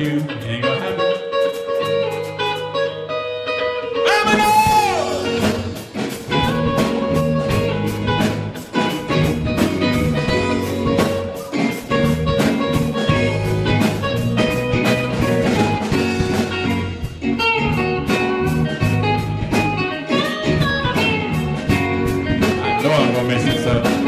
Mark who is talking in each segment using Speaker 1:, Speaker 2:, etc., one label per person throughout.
Speaker 1: you, ain't gonna happen. know I'm gonna mess this up.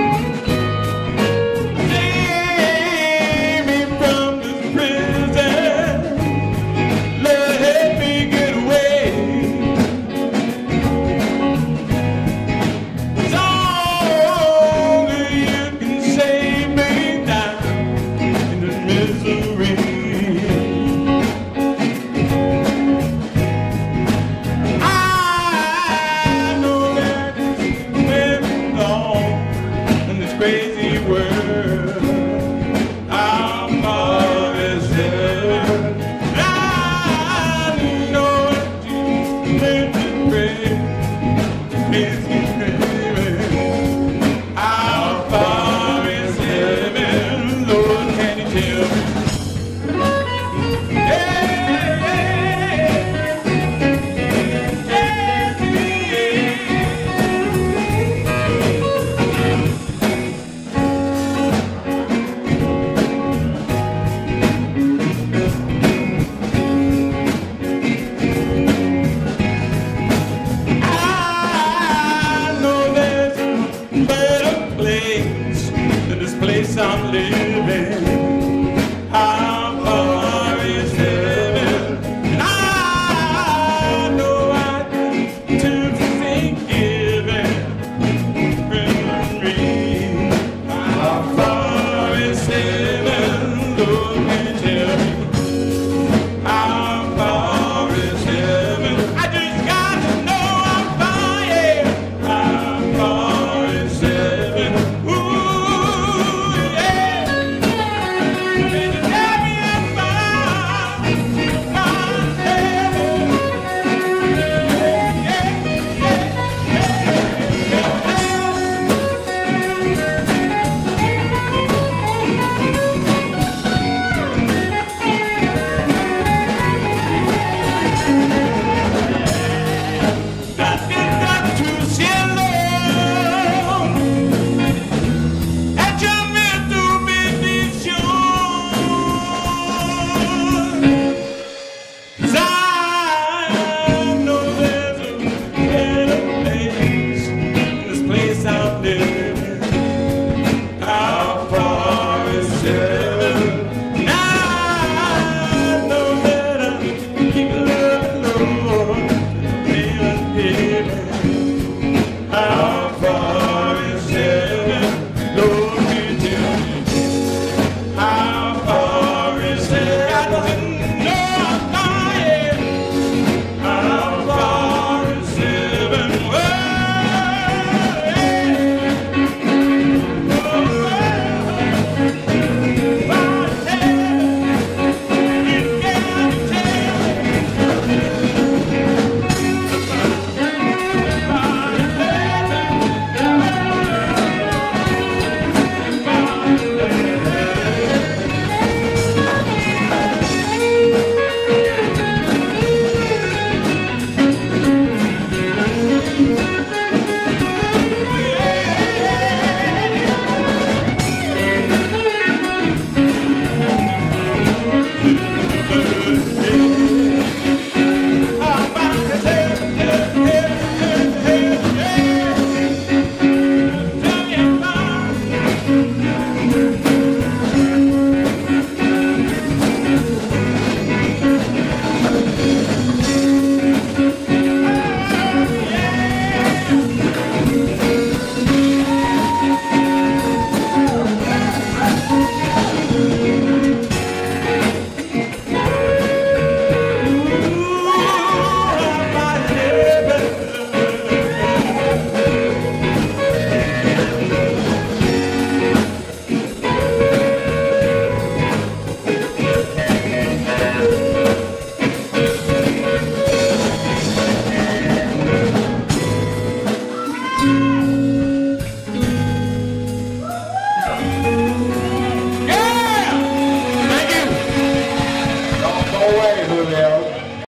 Speaker 1: in this place
Speaker 2: I'm living.